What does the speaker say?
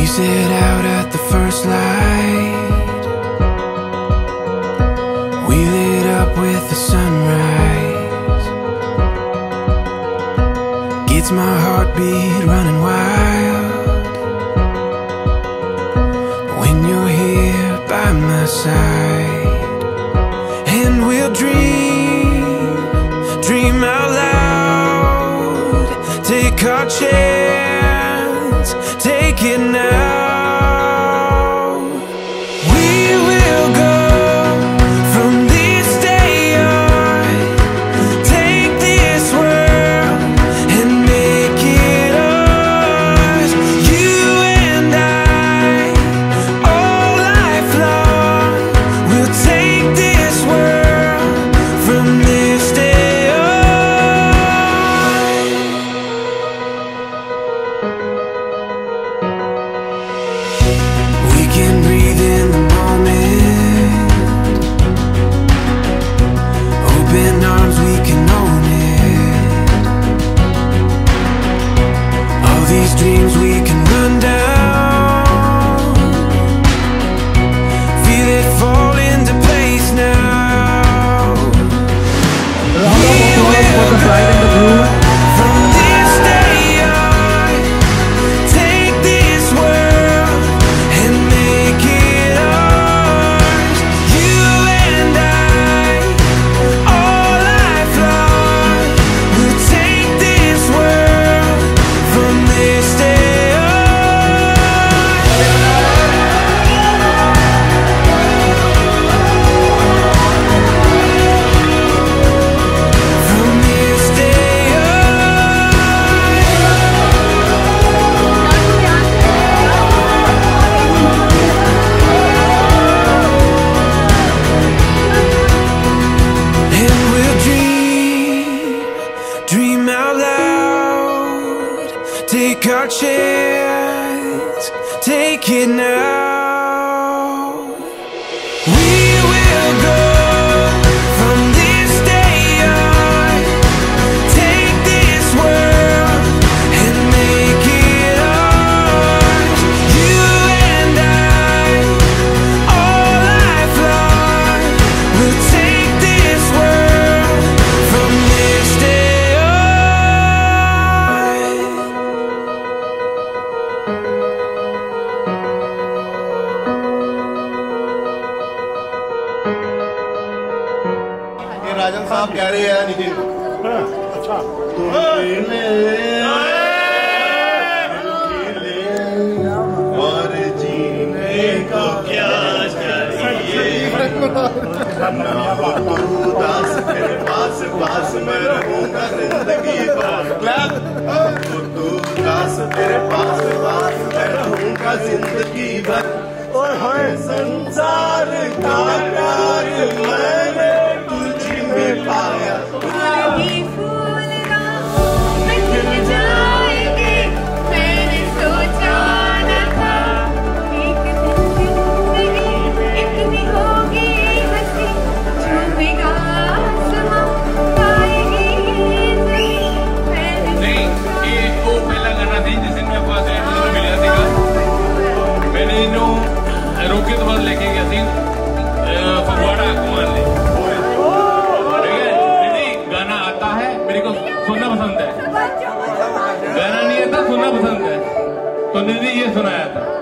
We set out at the first light. We lit up with the sunrise. Gets my heartbeat running wild. When you're here by my side. And we'll dream, dream out loud. Take our chance it now coming on Take our chance, take it now. आप कह रहे हैं नितिन अच्छा तो और जीने को क्या उदास मेरे पास पास में रहूँगा ज़िंदगी भर तू उदास तेरे पास पास में रहूँगा ज़िंदगी भर और हर संसार का प्यार मैंने तो निधि ये सुनाया था।